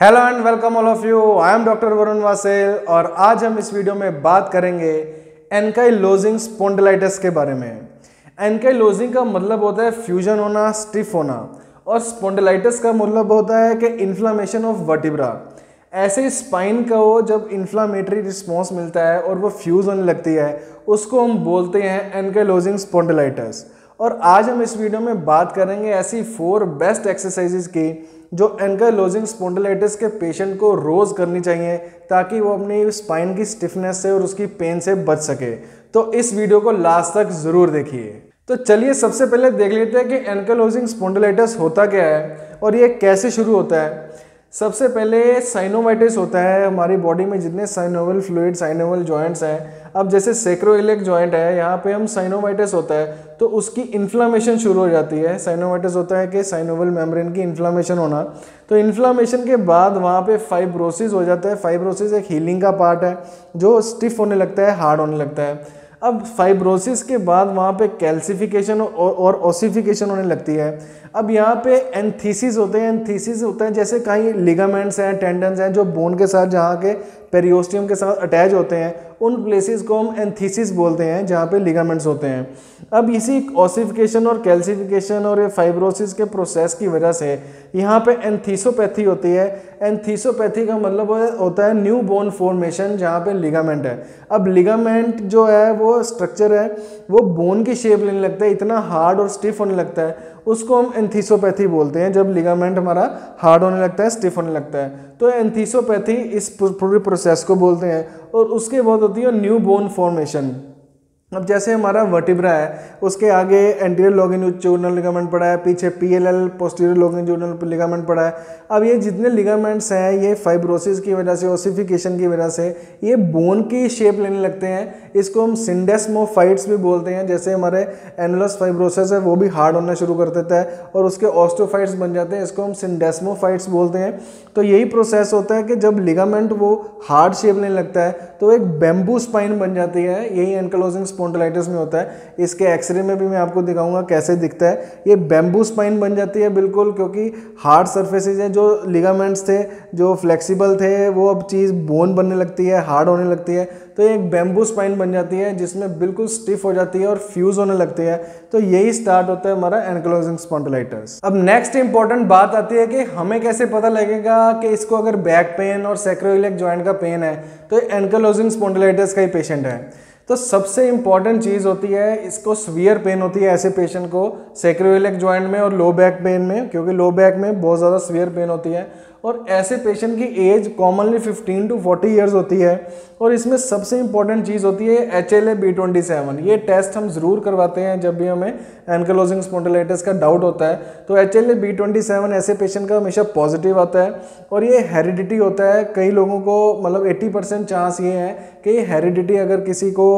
Hello and welcome all of you I am doctor Varun Vasel और आज हम इस वीडियो में बात करेंगे एनकाइलोजिंग स्पॉन्डिलाइटिस के बारे में। एनकाइलोजिंग का मतलब होता है फ्यूजन होना स्टिफ होना और स्पॉन्डिलाइटिस का मतलब होता है कि इन्फ्लामेशन ऑफ़ वर्टिब्रा ऐसे स्पाइन का वो जब इन्फ्लामेटरी रिस्पॉन्स मिलता है और वो फ्यूज होने लगती है, उसको हम बोलते हैं एनकाइलोजिंग स्पॉन्डिलाइटिस और आज हम इस वीडियो में बात करेंगे ऐसी फोर बेस्ट एक्सरसाइजेज की जो एंकलोजिंग स्पोंडलाइटिस के पेशेंट को रोज़ करनी चाहिए ताकि वो अपनी स्पाइन की स्टिफनेस से और उसकी पेन से बच सके। तो इस वीडियो को लास्ट तक ज़रूर देखिए। तो चलिए सबसे पहले देख लेते हैं कि एंकलोजिंग स्पॉन्डिलाइटिस होता क्या है और ये कैसे शुरू होता है। सबसे पहले साइनोवाइटिस होता है हमारी बॉडी में जितने साइनोवल फ्लूड साइनोवल जॉइंट्स हैं। अब जैसे सेक्रोइलिक जॉइंट है, यहाँ पे हम साइनोवाइटिस होता है तो उसकी इन्फ्लामेशन शुरू हो जाती है। साइनोवाइटिस होता है कि साइनोवल मेम्ब्रेन की इन्फ्लामेशन होना। तो इन्फ्लामेशन के बाद वहाँ पे फाइब्रोसिस हो जाता है। फाइब्रोसिस एक हीलिंग का पार्ट है, जो स्टिफ होने लगता है हार्ड होने लगता है। अब फाइब्रोसिस के बाद वहाँ पे कैल्सिफिकेशन और ओसिफिकेशन होने लगती है। अब यहाँ पे एंथीसिस होते हैं एंथीसिस होते हैं जैसे कहीं लिगामेंट्स हैं टेंडन्स हैं जो बोन के साथ जहाँ के पेरियोस्टियम के साथ अटैच होते हैं, उन प्लेसेस को हम एंथीसिस बोलते हैं, जहाँ पे लिगामेंट्स होते हैं। अब इसी ऑसिफिकेशन और कैल्सिफिकेशन और ये फाइब्रोसिस के प्रोसेस की वजह से यहाँ पे एंथीसोपैथी होती है। एंथीसोपैथी का मतलब होता है न्यू बोन फॉर्मेशन जहाँ पे लिगामेंट है। अब लिगामेंट जो है, वो स्ट्रक्चर है, वो बोन की शेप लेने लगता है, इतना हार्ड और स्टिफ होने लगता है। उसको हम एंथीसोपैथी बोलते हैं, जब लिगामेंट हमारा हार्ड होने लगता है स्टिफ होने लगता है। तो एंथीसोपैथी इस पूरे प्रोसेस को बोलते हैं और उसके बाद होती है न्यू बोन फॉर्मेशन अब जैसे हमारा वर्टिब्रा है, उसके आगे एंटीरियर लॉगिट्यूडनल लिगामेंट पड़ा है, पीछे पीएलएल पोस्टीरियर लॉगिट्यूडनल लिगामेंट पड़ा है। अब ये जितने लिगामेंट्स हैं, ये फाइब्रोसिस की वजह से ओसिफिकेशन की वजह से, ये बोन की शेप लेने लगते हैं। इसको हम सिंडेस्मोफाइट्स भी बोलते हैं, जैसे हमारे एनुलस फाइब्रोसिस है, वो भी हार्ड होना शुरू कर देता है और उसके ऑस्टोफाइट्स बन जाते हैं, इसको हम सिंडेस्मोफाइट्स बोलते हैं। तो यही प्रोसेस होता है कि जब लिगामेंट वो हार्ड शेप लेने लगता है तो एक बेम्बू स्पाइन बन जाती है। यही एनकलोजिंग स्पॉन्डिलाइटिस में होता है। इसके एक्सरे में भी मैं आपको दिखाऊँगा कैसे दिखता है। ये बेम्बू स्पाइन बन जाती है बिल्कुल, क्योंकि हार्ड सर्फेसिस हैं, जो लिगामेंट्स थे, जो फ्लेक्सिबल थे, वो अब चीज़ बोन बनने लगती है हार्ड होने लगती है। तो एक बेम्बू स्पाइन बन जाती है, जिसमें बिल्कुल स्टिफ हो जाती है और फ्यूज होने लगती है। तो यही स्टार्ट होता है हमारा एनक्लोजिंग स्पॉन्डिलाइटिस अब नेक्स्ट इंपॉर्टेंट बात आती है कि हमें कैसे पता लगेगा कि इसको अगर बैक पेन और सेक्रोइलेक ज्वाइंट का पेन है तो एनकलोजिंग स्पॉन्डिलाइटिस का ही पेशेंट है। तो सबसे इंपॉर्टेंट चीज़ होती है, इसको स्वियर पेन होती है ऐसे पेशेंट को सेक्रोइलेक ज्वाइंट में और लो बैक पेन में, क्योंकि लो बैक में बहुत ज़्यादा स्वियर पेन होती है। और ऐसे पेशेंट की एज कॉमनली 15 टू 40 इयर्स होती है और इसमें सबसे इंपॉर्टेंट चीज़ होती है H L A B twenty seven ये टेस्ट हम ज़रूर करवाते हैं जब भी हमें एनकलोजिंग स्पॉन्डिलाइटिस का डाउट होता है। तो H L A B twenty seven ऐसे पेशेंट का हमेशा पॉजिटिव आता है और ये हेरिडिटी होता है। कई लोगों को मतलब 80 परसेंट चांस ये है कि हेरिडिटी अगर किसी को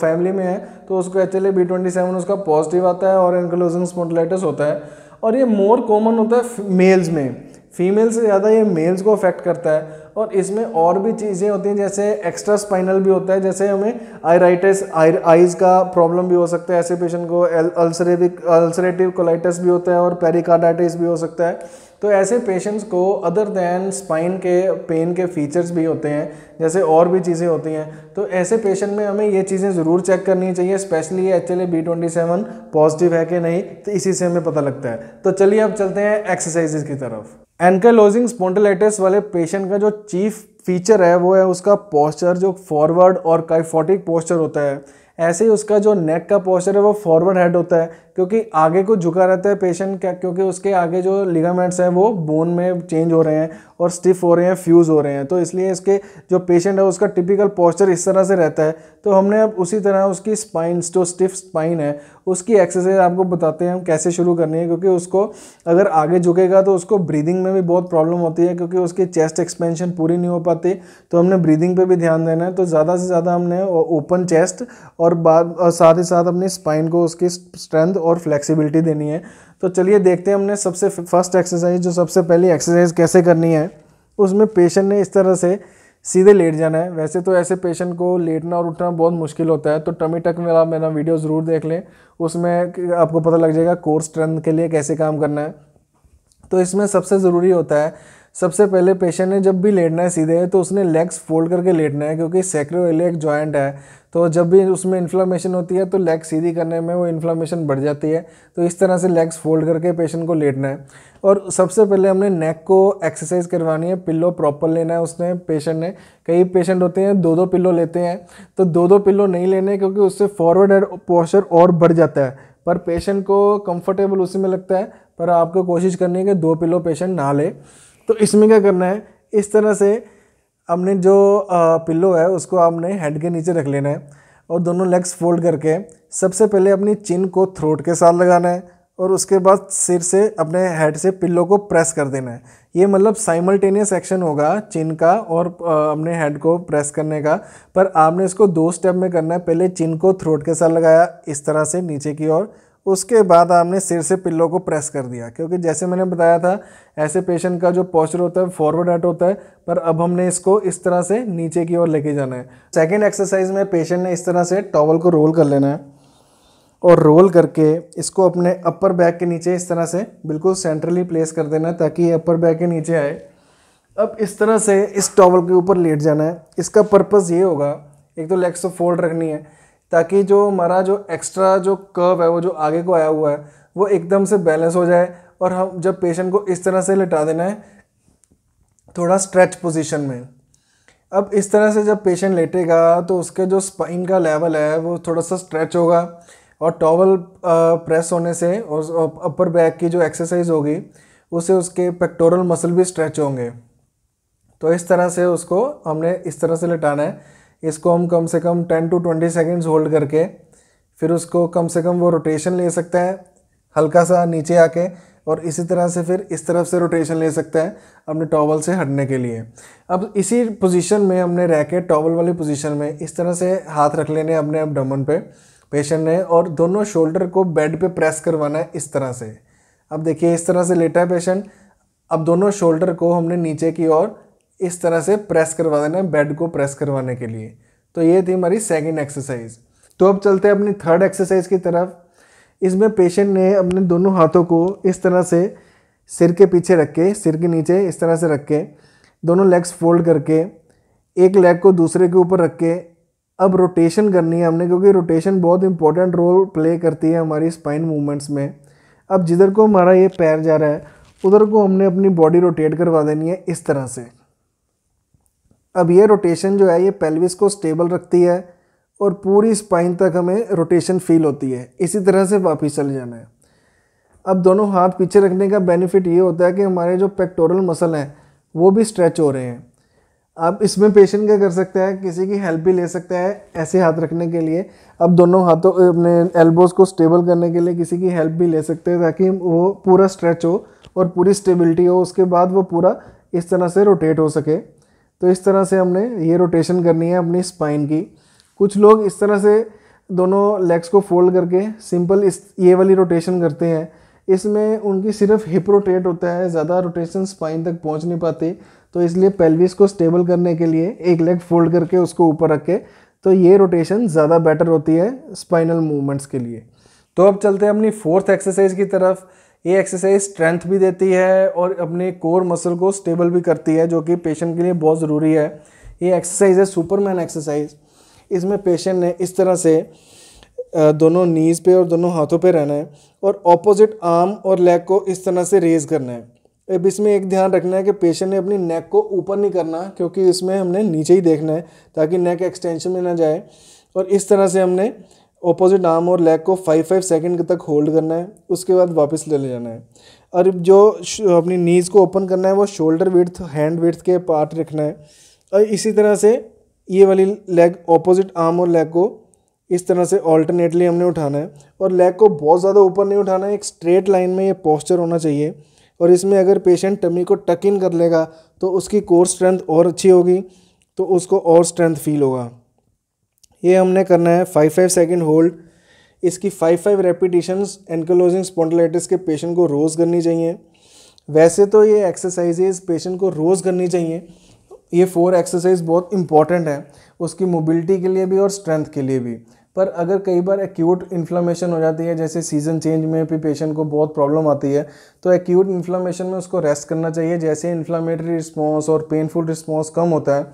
फैमिली में है तो उसको H L A B twenty seven उसका पॉजिटिव आता है और एनकलोजिंग स्पॉन्डिलाइटिस होता है। और ये मोर कॉमन होता है मेल्स में। फीमेल से ज़्यादा ये मेल्स को अफेक्ट करता है और इसमें और भी चीज़ें होती हैं, जैसे एक्स्ट्रा स्पाइनल भी होता है, जैसे हमें आईराइटिस आईज का प्रॉब्लम भी हो सकता है, ऐसे पेशेंट को अल्सरेटिव अल्सरेटिव कोलाइटिस भी होता है और पेरिकार्डाइटिस भी हो सकता है। तो ऐसे पेशेंट्स को अदर दैन स्पाइन के पेन के फीचर्स भी होते हैं, जैसे और भी चीज़ें होती हैं। तो ऐसे पेशेंट में हमें ये चीज़ें ज़रूर चेक करनी चाहिए स्पेशली ये H L B twenty seven positive है कि नहीं तो इसी से हमें पता लगता है। तो चलिए अब चलते हैं एक्सरसाइजेज की तरफ़। एनकालोजिंग स्पोंडलाइटिस वाले पेशेंट का जो चीफ फीचर है, वो है उसका पोस्चर जो फॉरवर्ड और काइफोटिक पोस्चर होता है। ऐसे ही उसका जो नेक का पोस्चर है, वो फॉरवर्ड हेड होता है। क्योंकि आगे को झुका रहता है पेशेंट क्या, क्योंकि उसके आगे जो लिगामेंट्स हैं वो बोन में चेंज हो रहे हैं और स्टिफ हो रहे हैं फ्यूज़ हो रहे हैं। तो इसलिए इसके जो पेशेंट है, उसका टिपिकल पोस्चर इस तरह से रहता है। तो हमने अब उसी तरह उसकी स्पाइन जो स्टिफ स्पाइन है, उसकी एक्सरसाइज आपको बताते हैं हम कैसे शुरू करनी है, क्योंकि उसको अगर आगे झुकेगा तो उसको ब्रीदिंग में भी बहुत प्रॉब्लम होती है, क्योंकि उसकी चेस्ट एक्सपेंशन पूरी नहीं हो पाती। तो हमने ब्रीदिंग पे भी ध्यान देना है। तो ज़्यादा से ज़्यादा हमने ओपन चेस्ट और बाद साथ ही साथ अपनी स्पाइन को उसकी स्ट्रेंथ और फ्लेक्सिबिलिटी देनी है। तो चलिए देखते हैं हमने सबसे फ़र्स्ट एक्सरसाइज जो सबसे पहली एक्सरसाइज कैसे करनी है, उसमें पेशेंट ने इस तरह से सीधे लेट जाना है। वैसे तो ऐसे पेशेंट को लेटना और उठना बहुत मुश्किल होता है तो टमी टक में आप मेरा वीडियो ज़रूर देख लें। उसमें आपको पता लग जाएगा कोर स्ट्रेंथ के लिए कैसे काम करना है। तो इसमें सबसे ज़रूरी होता है सबसे पहले पेशेंट ने जब भी लेटना है सीधे तो उसने लेग्स फोल्ड करके लेटना है, क्योंकि सेक्रोइलियक जॉइंट है। तो जब भी उसमें इन्फ्लामेशन होती है तो लेग सीधी करने में वो इन्फ्लामेशन बढ़ जाती है। तो इस तरह से लेग्स फोल्ड करके पेशेंट को लेटना है। और सबसे पहले हमने नेक को एक्सरसाइज करवानी है पिल्लो प्रॉपर लेना है उसने पेशेंट ने। कई पेशेंट होते हैं दो दो पिल्लो लेते हैं। तो दो दो पिल्लो नहीं लेने, क्योंकि उससे फॉरवर्ड पोस्चर और बढ़ जाता है। पर पेशेंट को कंफर्टेबल उसी में लगता है। पर आपको कोशिश करनी है कि दो पिल्लो पेशेंट ना ले। तो इसमें क्या करना है? इस तरह से हमने जो पिल्लो है, उसको आपने हेड के नीचे रख लेना है और दोनों लेग्स फोल्ड करके सबसे पहले अपनी चिन को थ्रोट के साथ लगाना है और उसके बाद सिर से अपने हेड से पिल्लो को प्रेस कर देना है। ये मतलब साइमल्टेनियस एक्शन होगा चिन का और अपने हेड को प्रेस करने का। पर आपने इसको दो स्टेप में करना है। पहले चिन को थ्रोट के साथ लगाया, इस तरह से नीचे की ओर। उसके बाद आपने सिर से पिल्लो को प्रेस कर दिया, क्योंकि जैसे मैंने बताया था, ऐसे पेशेंट का जो पॉस्चर होता है फॉरवर्ड एट होता है, पर अब हमने इसको इस तरह से नीचे की ओर लेके जाना है। सेकेंड एक्सरसाइज में पेशेंट ने इस तरह से टॉवल को रोल कर लेना है, और रोल करके इसको अपने अपर बैक के नीचे इस तरह से बिल्कुल सेंट्रली प्लेस कर देना है, ताकि ये अपर बैक के नीचे आए। अब इस तरह से इस टॉवल के ऊपर लेट जाना है। इसका पर्पज़ ये होगा, एक तो लेग्स तो फोल्ड रखनी है ताकि जो हमारा जो एक्स्ट्रा जो कर्व है, वो जो आगे को आया हुआ है, वो एकदम से बैलेंस हो जाए और हम जब पेशेंट को इस तरह से लिटा देना है, थोड़ा स्ट्रेच पोजीशन में। अब इस तरह से जब पेशेंट लेटेगा तो उसके जो स्पाइन का लेवल है, वो थोड़ा सा स्ट्रेच होगा और टॉवल प्रेस होने से और अपर बैक की जो एक्सरसाइज होगी, उससे उसके पेक्टोरल मसल भी स्ट्रेच होंगे। तो इस तरह से उसको हमने इस तरह से लिटाना है। इसको हम कम से कम ten to twenty seconds hold करके फिर उसको कम से कम वो रोटेशन ले सकता है, हल्का सा नीचे आके और इसी तरह से फिर इस तरफ़ से रोटेशन ले सकता है अपने टॉवल से हटने के लिए। अब इसी पोजीशन में हमने रह के टॉवल वाली पोजीशन में इस तरह से हाथ रख लेने अपने अब डमन पे पेशेंट ने और दोनों शोल्डर को बेड पे प्रेस करवाना है इस तरह से। अब देखिए इस तरह से लेटा है पेशेंट अब दोनों शोल्डर को हमने नीचे की ओर इस तरह से प्रेस करवा देना बेड को प्रेस करवाने के लिए। तो ये थी हमारी सेकेंड एक्सरसाइज तो अब चलते हैं अपनी थर्ड एक्सरसाइज की तरफ़। इसमें पेशेंट ने अपने दोनों हाथों को इस तरह से सिर के पीछे रख के, सिर के नीचे इस तरह से रख के, दोनों लेग्स फोल्ड करके, एक लेग को दूसरे के ऊपर रख के, अब रोटेशन करनी है हमने, क्योंकि रोटेशन बहुत इंपॉर्टेंट रोल प्ले करती है हमारी स्पाइन मूवमेंट्स में। अब जिधर को हमारा ये पैर जा रहा है, उधर को हमने अपनी बॉडी रोटेट करवा देनी है इस तरह से। अब ये रोटेशन जो है, ये पेल्विस को स्टेबल रखती है और पूरी स्पाइन तक हमें रोटेशन फील होती है। इसी तरह से वापस चले जाना है। अब दोनों हाथ पीछे रखने का बेनिफिट ये होता है कि हमारे जो पेक्टोरल मसल हैं, वो भी स्ट्रेच हो रहे हैं। अब इसमें पेशेंट क्या कर सकता है? किसी की हेल्प भी ले सकता है ऐसे हाथ रखने के लिए। अब दोनों हाथों, अपने एल्बोज़ को स्टेबल करने के लिए किसी की हेल्प भी ले सकते हैं ताकि वो पूरा स्ट्रेच हो और पूरी स्टेबिलिटी हो। उसके बाद वो पूरा इस तरह से रोटेट हो सके। तो इस तरह से हमने ये रोटेशन करनी है अपनी स्पाइन की। कुछ लोग इस तरह से दोनों लेग्स को फोल्ड करके सिंपल इस, ये वाली रोटेशन करते हैं। इसमें उनकी सिर्फ़ हिप रोटेट होता है, ज़्यादा रोटेशन स्पाइन तक पहुँच नहीं पाती। तो इसलिए पेल्विस को स्टेबल करने के लिए एक लेग फोल्ड करके उसको ऊपर रख के तो ये रोटेशन ज़्यादा बेटर होती है स्पाइनल मूवमेंट्स के लिए। तो अब चलते हैं अपनी फोर्थ एक्सरसाइज की तरफ़। ये एक्सरसाइज स्ट्रेंथ भी देती है और अपने कोर मसल को स्टेबल भी करती है, जो कि पेशेंट के लिए बहुत ज़रूरी है। ये एक्सरसाइज है सुपरमैन एक्सरसाइज इसमें पेशेंट ने इस तरह से दोनों नीज़ पे और दोनों हाथों पे रहना है और ऑपोजिट आर्म और लेग को इस तरह से रेज करना है। अब इसमें एक ध्यान रखना है कि पेशेंट ने अपनी नेक को ऊपर नहीं करना, क्योंकि इसमें हमने नीचे ही देखना है, ताकि नेक एक्सटेंशन में ना जाए। और इस तरह से हमने ऑपोजिट आर्म और लेग को फाइव फाइव सेकेंड तक होल्ड करना है, उसके बाद वापस ले ले जाना है। और जो अपनी नीज़ को ओपन करना है, वो शोल्डर विड्थ हैंड विड्थ के पार्ट रखना है। और इसी तरह से ये वाली लेग ऑपोजिट आर्म और लेग को इस तरह से ऑल्टरनेटली हमने उठाना है। और लेग को बहुत ज़्यादा ऊपर नहीं उठाना है, एक स्ट्रेट लाइन में ये पोस्चर होना चाहिए। और इसमें अगर पेशेंट टमी को टक इन कर लेगा तो उसकी कोर स्ट्रेंथ और अच्छी होगी तो उसको और स्ट्रेंथ फील होगा। ये हमने करना है फाइव फाइव सेकेंड होल्ड इसकी five five repetitions ankylosing spondylitis के पेशेंट को रोज़ करनी चाहिए। वैसे तो ये एक्सरसाइजेज पेशेंट को रोज़ करनी चाहिए। ये फोर एक्सरसाइज बहुत इंपॉर्टेंट है, उसकी मोबिलिटी के लिए भी और स्ट्रेंथ के लिए भी। पर अगर कई बार एक्यूट इन्फ्लामेशन हो जाती है, जैसे सीज़न चेंज में भी पेशेंट को बहुत प्रॉब्लम आती है तो एक्यूट इन्फ्लामेशन में उसको रेस्ट करना चाहिए। जैसे इन्फ्लामेटरी रिस्पॉन्स और पेनफुल रिस्पॉन्स कम होता है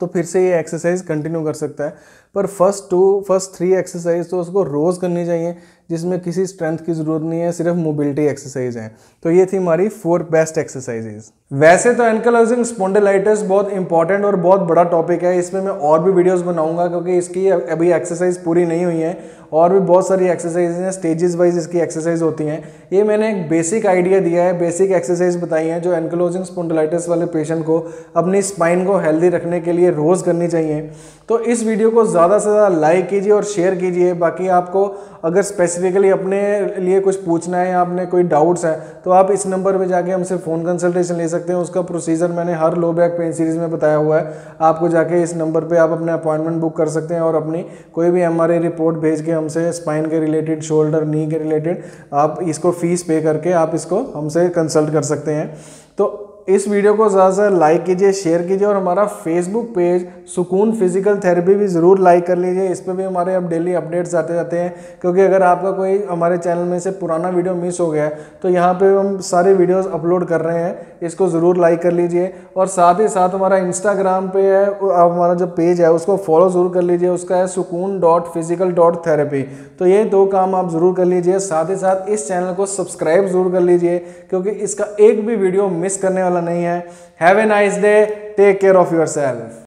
तो फिर से ये एक्सरसाइज कंटिन्यू कर सकता है। पर first two first three exercise तो उसको रोज़ करनी चाहिए, जिसमें किसी स्ट्रेंथ की ज़रूरत नहीं है, सिर्फ़ मोबिलिटी एक्सरसाइज है। तो ये थी हमारी फोर बेस्ट एक्सरसाइजेज वैसे तो एनकलोजिंग स्पॉन्डिलाइटिस बहुत इंपॉर्टेंट और बहुत बड़ा टॉपिक है। इसमें मैं और भी वीडियोस बनाऊँगा, क्योंकि इसकी अभी एक्सरसाइज पूरी नहीं हुई है। और भी बहुत सारी एक्सरसाइज हैं स्टेजेस वाइज इसकी एक्सरसाइज होती हैं। ये मैंने एक बेसिक आइडिया दिया है बेसिक एक्सरसाइज बताई है, जो एनकलोजिंग स्पॉन्डिलाइटिस वाले पेशेंट को, अपनी स्पाइन को हेल्दी रखने के लिए रोज़ करनी चाहिए। तो इस वीडियो को ज़्यादा से ज़्यादा लाइक कीजिए और शेयर कीजिए, बाकी आपको अगर स्पेसिफिकली अपने लिए कुछ पूछना है या आपने कोई डाउट्स है तो आप इस नंबर पे जाके हमसे फ़ोन कंसल्टेशन ले सकते हैं। उसका प्रोसीजर मैंने हर लो बैक पेन सीरीज़ में बताया हुआ है। आपको जाके इस नंबर पे आप अपने अपॉइंटमेंट बुक कर सकते हैं और अपनी कोई भी एम रिपोर्ट भेज के हमसे स्पाइन के रिलेटेड शोल्डर नी के रिलेटेड आप इसको फ़ीस पे करके आप इसको हमसे कंसल्ट कर सकते हैं। तो इस वीडियो को ज़्यादा से लाइक कीजिए शेयर कीजिए और हमारा Facebook page Sukoon physical therapy भी ज़रूर लाइक कर लीजिए। इस पर भी हमारे अब डेली अपडेट्स आते जाते हैं, क्योंकि अगर आपका कोई हमारे चैनल में से पुराना वीडियो मिस हो गया है तो यहाँ पे हम सारे वीडियोस अपलोड कर रहे हैं। इसको ज़रूर लाइक कर लीजिए और साथ ही साथ हमारा इंस्टाग्राम पे है हमारा जो पेज है, उसको फॉलो ज़रूर कर लीजिए। उसका है सुकून डॉट फ़िज़िकल डॉट थेरेपी तो ये दो काम आप ज़रूर कर लीजिए। साथ ही साथ इस चैनल को सब्सक्राइब ज़रूर कर लीजिए, क्योंकि इसका एक भी वीडियो मिस करने वाला नहीं है। Have a nice day take care of yourself